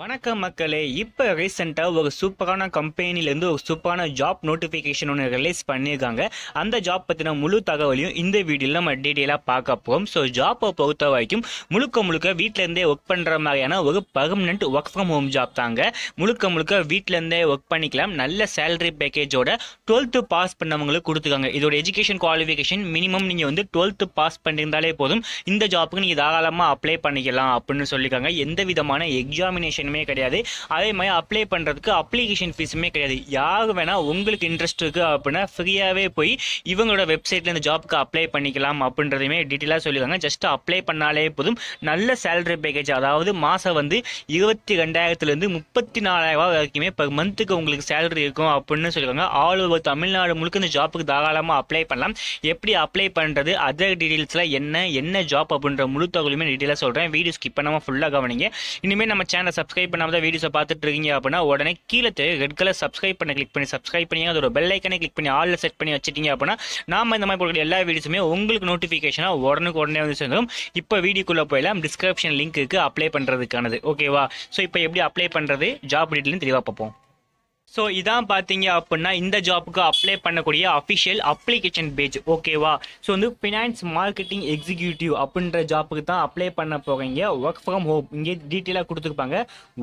வணக்கம் மக்களே இப்போ ரீசெண்டாக ஒரு சூப்பரான கம்பெனிலேருந்து ஒரு சூப்பரான ஜாப் நோட்டிஃபிகேஷன் ஒன்று ரிலீஸ் பண்ணியிருக்காங்க. அந்த ஜாப் பற்றின முழு தகவலையும் இந்த வீடியோவில் நம்ம டீட்டெயிலாக பார்க்க போகிறோம் ஸோ ஜாப்பை பொறுத்த வரைக்கும் முழுக்க முழுக்க வீட்டிலேருந்தே ஒர்க் பண்ணுற மாதிரியான ஒரு permanent work from home job தாங்க. முழுக்க முழுக்க வீட்டிலேருந்தே ஒர்க் பண்ணிக்கலாம். நல்ல சேலரி பேக்கேஜோட டுவெல்த்து பாஸ் பண்ணவங்களுக்கு கொடுத்துருக்காங்க. இதோட எஜுகேஷன் குவாலிஃபிகேஷன் மினிமம் நீங்கள் வந்து டுவெல்த்து பாஸ் பண்ணியிருந்தாலே போதும். இந்த ஜாப்புக்கு நீங்கள் தாராளமாக அப்ளை பண்ணிக்கலாம் அப்படின்னு சொல்லியிருக்காங்க எந்த விதமான எக்ஸாமினேஷன் எக்ஸாமினேஷனுமே கிடையாது. அதே மாதிரி அப்ளை பண்ணுறதுக்கு அப்ளிகேஷன் ஃபீஸுமே கிடையாது. யார் வேணால் உங்களுக்கு இன்ட்ரெஸ்ட் இருக்குது அப்படின்னா ஃப்ரீயாகவே போய் இவங்களோட வெப்சைட்டில் இந்த ஜாப்க்கு அப்ளை பண்ணிக்கலாம் அப்படின்றதையுமே டீட்டெயிலாக சொல்லியிருக்காங்க ஜஸ்ட் அப்ளை பண்ணாலே போதும். நல்ல சேலரி பேக்கேஜ் அதாவது மாதம் வந்து இருபத்தி ரெண்டாயிரத்துலேருந்து முப்பத்தி நாலாயிரம் வரைக்குமே பர் மந்த்துக்கு உங்களுக்கு சேலரி இருக்கும் அப்படின்னு சொல்லியிருக்காங்க ஆல் ஓவர் தமிழ்நாடு முழுக்க இந்த ஜாப்புக்கு தாராளமாக அப்ளை பண்ணலாம். எப்படி அப்ளை பண்ணுறது அதர் டீட்டெயில்ஸில் என்ன என்ன ஜாப் அப்படின்ற முழு தகவலுமே டீட்டெயிலாக சொல்கிறேன் வீடியோ ஸ்கிப் பண்ணாமல் ஃபுல்லாக கவனிங்க. இனிமேல் நம்ம சேனலை சப்ஸ்கிரைப் பண்ணாமல் தான் வீடியோஸை பார்த்துட்டு இருக்கீங்க அப்படின்னா உடனே கீழே ரெட் கலர் சப்ஸ்கிரைப் பண்ண கிளிக் பண்ணி சப்ஸ்கிரைப் பண்ணி அதோட பெல் ஐக்கனை கிளிக் பண்ணி ஆல்ல செட் பண்ணி வச்சிட்டீங்க அப்படின்னா நாம இந்த மாதிரி போடுற எல்லா வீடியோஸுமே உங்களுக்கு நோட்டிஃபிகேஷனாக உடனுக்கு உடனே வந்து சேர்ந்துடும் இப்போ வீடியோக்குள்ளே போயிடலாம். டிஸ்கிரிப்ஷன் லிங்க்கு அப்ளை பண்ணுறதுக்கானது ஓகேவா ஸோ இப்போ எப்படி அப்ளை பண்ணுறது ஜாப் டீட்டெயிலும் தெளிவாக பார்ப்போம். ஸோ இதான் பார்த்தீங்க அப்படின்னா இந்த ஜாப்புக்கு அப்ளை பண்ணக்கூடிய அஃபிஷியல் அப்ளிகேஷன் பேஜ் ஓகேவா ஸோ வந்து ஃபினான்ஸ் மார்க்கெட்டிங் எக்ஸிக்யூட்டிவ் அப்படின்ற ஜாப்புக்கு தான் அப்ளை பண்ண போகிறீங்க ஒர்க் ஃப்ரம் ஹோம் இங்கே டீட்டெயிலாக கொடுத்துருப்பாங்க.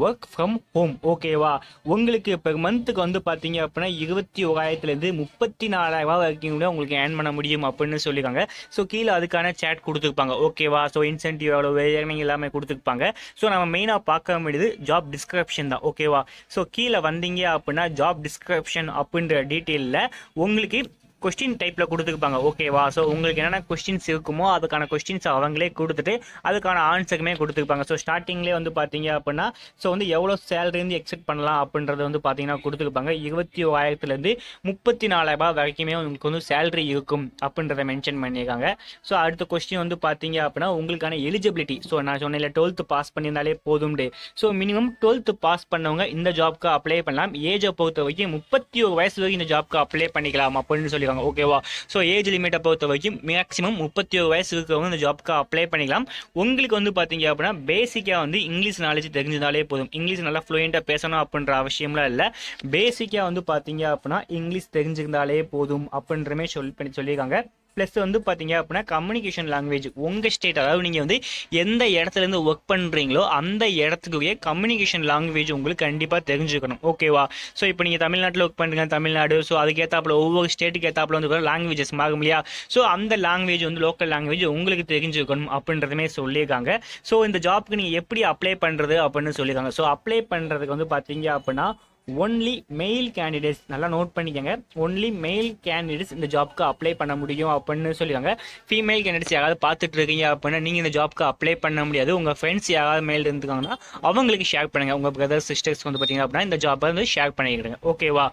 ஒர்க் ஃப்ரம் ஹோம் ஓகேவா உங்களுக்கு இப்போ மந்த்துக்கு வந்து பார்த்தீங்க அப்படின்னா இருபத்தி ஓராயிரத்துலேருந்து முப்பத்தி நாலாயிரம் ரூபா வரைக்கும் கூட உங்களுக்கு ஏர்ன் பண்ண முடியும் அப்படின்னு சொல்லியிருக்காங்க ஸோ கீழே அதுக்கான சேட் கொடுத்துருப்பாங்க. ஓகேவா ஸோ இன்சென்டிவ் எவ்வளோ ஏர்னிங் எல்லாமே கொடுத்துருப்பாங்க. ஸோ நம்ம மெயினாக பார்க்க வேண்டியது ஜாப் டிஸ்கிரிப்ஷன் தான். ஓகேவா ஸோ கீழே வந்தீங்க அப்படின்னா ஜாப் டிஸ்கிரிப்ஷன் அப்படின்ற டீட்டெயிலில் உங்களுக்கு கொஸ்டின் டைப்பில் கொடுத்துருப்பாங்க ஓகேவா ஸோ உங்களுக்கு என்னென்ன கொஸ்டின்ஸ் இருக்குமோ அதுக்கான கொஸ்டின்ஸ் அவங்களே கொடுத்துட்டு அதுக்கான ஆன்சருமே கொடுத்துருப்பாங்க ஸோ ஸ்டார்டிங்லேயே வந்து பார்த்தீங்க அப்படின்னா ஸோ வந்து எவ்வளோ சேலரி வந்து எக்ஸெப்ட் பண்ணலாம் அப்படின்றத வந்து பார்த்தீங்கன்னா கொடுத்துருப்பாங்க இருபத்தி ஓராயிரத்துலேருந்து முப்பத்தி நாலாயிரம் வரைக்குமே உங்களுக்கு வந்து சேலரி இருக்கும் அப்படின்றத மென்ஷன் பண்ணியிருக்காங்க. ஸோ அடுத்த கொஸ்டின் வந்து பார்த்தீங்க அப்படின்னா உங்களுக்கான எலிஜிபிலிட்டி ஸோ நான் சொன்னேன் டுவெல்த்து பாஸ் பண்ணியிருந்தாலே போதும் ஸோ மினிமம் டுவெல்த்து பாஸ் பண்ணவங்க இந்த ஜாப்க்கு அப்ளை பண்ணலாம். ஏஜை பொறுத்த வரைக்கும் முப்பத்தி ஒரு வயசு வரைக்கும் இந்த ஜாப்க்கு அப்ளை பண்ணிக்கலாம் அப்படின்னு சொல்லி சொல்லியிருக்காங்க. ஓகேவா ஸோ ஏஜ் லிமிட்டை பொறுத்த வரைக்கும் மேக்ஸிமம் முப்பத்தி ஒரு வயசு இருக்கிறவங்க இந்த ஜாப்க்கு அப்ளை பண்ணிக்கலாம். உங்களுக்கு வந்து பார்த்தீங்க அப்படின்னா பேசிக்காக வந்து இங்கிலீஷ் நாலேஜ் தெரிஞ்சதாலே போதும். இங்கிலீஷ் நல்லா ஃப்ளூயண்ட்டாக பேசணும் அப்படின்ற அவசியம்லாம் இல்லை. பேசிக்காக வந்து பார்த்தீங்க அப்படின்னா இங்கிலீஷ் தெரிஞ்சிருந்தாலே போதும் அப்படின்றமே சொல்லி பண்ணி சொல்லியிருக்காங்க. ப்ளஸ் வந்து பார்த்தீங்க அப்படின்னா கம்யூனிகேஷன் லாங்குவேஜ் உங்கள் ஸ்டேட் அதாவது நீங்கள் வந்து எந்த இடத்துலேருந்து ஒர்க் பண்ணுறீங்களோ அந்த இடத்துக்குரிய கம்யூனிகேஷன் லாங்குவேஜ் உங்களுக்கு கண்டிப்பாக தெரிஞ்சுக்கணும். ஓகேவா ஸோ இப்போ நீங்கள் தமிழ்நாட்டில் ஒர்க் பண்ணுறீங்க தமிழ்நாடு ஸோ அதுக்கேற்றாப்புல ஒவ்வொரு ஸ்டேட்டுக்கு ஏற்றாப்புல வந்து லாங்குவேஜஸ் மாறும் இல்லையா? ஸோ அந்த லாங்குவேஜ் வந்து லோக்கல் லாங்குவேஜ் உங்களுக்கு தெரிஞ்சுக்கணும் அப்படின்றதுமே சொல்லியிருக்காங்க. ஸோ இந்த ஜாப்க்கு நீங்கள் எப்படி அப்ளை பண்ணுறது அப்படின்னு சொல்லியிருக்காங்க. ஸோ அப்ளை பண்ணுறதுக்கு வந்து பார்த்தீங்க அப்படின்னா ஒன்லி மெயில் கேண்டிடேட்ஸ் நல்லா நோட் பண்ணிக்கோங்க. ஒன்லி மெயில் கேண்டிடேட்ஸ் இந்த ஜாப்க்கு அப்ளை பண்ண முடியும் அப்படின்னு சொல்லியிருக்காங்க ஃபீமேல் கேண்டிடேட்ஸ் யாராவது பார்த்துட்டு இருக்கீங்க அப்படின்னா நீங்கள் இந்த ஜாப்க்கு அப்ளை பண்ண முடியாது. உங்கள் ஃப்ரெண்ட்ஸ் யாராவது மெயில் இருந்துக்காங்கன்னா அவங்களுக்கு ஷேர் பண்ணுங்கள் உங்கள் பிரதர்ஸ் சிஸ்டர்ஸ் வந்து பார்த்தீங்க அப்படின்னா இந்த ஜாப்பை வந்து ஷேர் பண்ணிக்கிடுங்க. ஓகேவா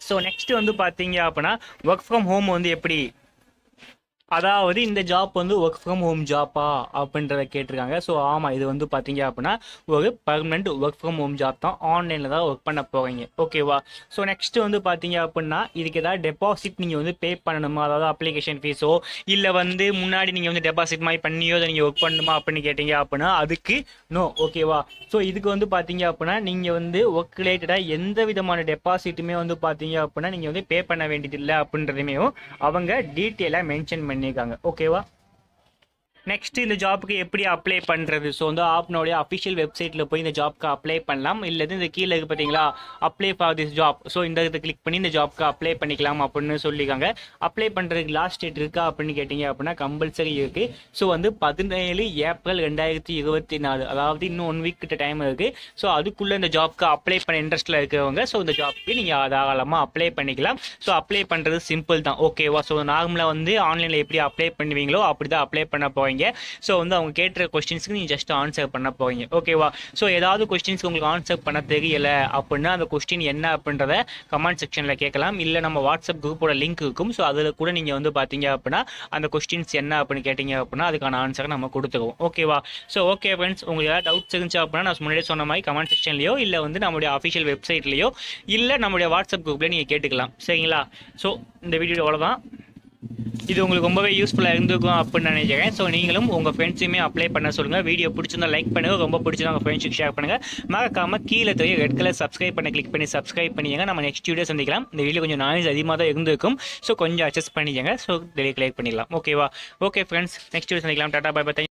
ஸோ நெக்ஸ்ட் வந்து பார்த்தீங்க அப்படின்னா ஒர்க் ஃப்ரம் ஹோம் வந்து எப்படி அதாவது இந்த ஜாப் வந்து ஒர்க் ஃப்ரம் ஹோம் ஜாப்பா அப்படின்றத கேட்டிருக்காங்க. ஸோ ஆமாம் இது வந்து பார்த்தீங்க அப்படின்னா ஒரு permanent work from home job தான். ஆன்லைனில் தான் ஒர்க் பண்ண போகிறீங்க ஓகேவா ஸோ நெக்ஸ்ட் வந்து பார்த்தீங்க அப்படின்னா இதுக்கு ஏதாவது டெபாசிட் நீங்கள் வந்து பே பண்ணணுமா? அதாவது அப்ளிகேஷன் ஃபீஸோ இல்லை வந்து முன்னாடி நீங்கள் வந்து டெபாசிட் மாதிரி பண்ணியோ அதை நீங்கள் ஒர்க் பண்ணணுமா அப்படின்னு கேட்டீங்க அப்படின்னா அதுக்கு நோ ஓகேவா ஸோ இதுக்கு வந்து பார்த்தீங்க அப்படின்னா நீங்கள் வந்து ஒர்க் ரிலேட்டடாக எந்த விதமான டெபாசிட்டுமே வந்து பார்த்தீங்க அப்படின்னா நீங்கள் வந்து பே பண்ண வேண்டியதில்லை அப்படின்றதுமே அவங்க டீட்டெயிலாக மென்ஷன் பண்ணி பண்ணியிருக்காங்க ஓகேவா நெக்ஸ்ட் இந்த ஜாப்புக்கு எப்படி அப்ளை பண்ணுறது ஸோ வந்து ஆப்னோடைய அஃபிஷியல் வெப்சைட்டில் போய் இந்த ஜாப்க்கு அப்ளை பண்ணலாம். இல்லை இந்த கீழே இருக்கு பார்த்தீங்களா apply for this job so இந்த இதை கிளிக் பண்ணி இந்த ஜாப்க்கு அப்ளை பண்ணிக்கலாம் அப்படின்னு சொல்லியிருக்காங்க. அப்ளை பண்ணுறதுக்கு லாஸ்ட் டேட் இருக்கா அப்படின்னு கேட்டிங்க அப்படின்னா கம்பல்சரி இருக்குது ஸோ வந்து பதினேழு ஏப்ரல் ரெண்டாயிரத்தி இருபத்தி நாலு. அதாவது இன்னும் ஒன் வீக் கிட்ட டைம் இருக்குது ஸோ அதுக்குள்ளே இந்த ஜாப்க்கு அப்ளை பண்ண இன்ட்ரெஸ்ட்டில் இருக்கிறவங்க ஸோ இந்த ஜாப்க்கு நீங்கள் தாராளமாக அப்ளை பண்ணிக்கலாம். ஸோ அப்ளை பண்ணுறது சிம்பிள் தான். ஓகேவா ஸோ நார்மலாக வந்து ஆன்லைனில் எப்படி அப்ளை பண்ணுவீங்களோ அப்படி தான் அப்ளை பண்ண போவீங்க ஸோ வந்து அவங்க கேட்டுற கொஸ்டின்ஸ்க்கு நீங்கள் ஜஸ்ட் ஆன்சர் பண்ண போவீங்க. ஓகேவா ஸோ ஏதாவது கொஸ்டின்ஸ்க்கு உங்களுக்கு ஆன்சர் பண்ண தெரியல அப்படின்னா அந்த கொஸ்டின் என்ன அப்படின்றத கமெண்ட் செக்ஷனில் கேட்கலாம். இல்லை நம்ம வாட்ஸ்அப் குரூப்போட லிங்க் இருக்கும். ஸோ அதில் கூட நீங்கள் வந்து பார்த்தீங்க அப்படின்னா அந்த கொஸ்டின்ஸ் என்ன அப்படின்னு கேட்டீங்க அப்படின்னா அதுக்கான ஆன்சரை நம்ம கொடுத்துருவோம். ஓகேவா ஸோ ஓகே ஃப்ரெண்ட்ஸ் உங்களுக்கு ஏதாவது டவுட்ஸ் இருந்துச்சு அப்படின்னா நான் முன்னாடியே சொன்ன மாதிரி கமெண்ட் செக்ஷன்லையோ இல்லை வந்து நம்மளுடைய அஃபிஷியல் வெப்சைட்லையோ இல்லை நம்மளுடைய வாட்ஸ்அப் குரூப்லேயே நீங்கள் கேட்டுக்கலாம். சரிங்களா? ஸோ இந்த வீடியோ அவ்வளோதான் இது உங்களுக்கு ரொம்பவே யூஸ்ஃபுல்லாக இருந்திருக்கும் அப்படின்னு நினைக்கிறேன். ஸோ நீங்களும் உங்கள் ஃப்ரெண்ட்ஸுமே அப்ளை பண்ண சொல்லுங்கள் வீடியோ பிடிச்சிருந்தா லைக் பண்ணுங்கள் ரொம்ப பிடிச்சிருந்தா உங்கள் ஃப்ரெண்ட்ஸுக்கு ஷேர் பண்ணுங்கள் மறக்காமல் கீழே தெரிய ரெட் கலர் சப்ஸ்கிரைப் பண்ண கிளிக் பண்ணி சப்ஸ்கிரைப் பண்ணிக்கங்க நம்ம நெக்ஸ்ட் வீடியோ சந்திக்கலாம். இந்த வீடியோ கொஞ்சம் நாய்ஸ் அதிகமாக தான் இருந்திருக்கும். ஸோ கொஞ்சம் அட்ஜஸ்ட் பண்ணிக்கங்க ஸோ டெலிவரி கிளிக் பண்ணிடலாம். ஓகேவா ஓகே ஃப்ரெண்ட்ஸ் நெக்ஸ்ட் வீடியோ சந்திக்கலாம். Tata bye by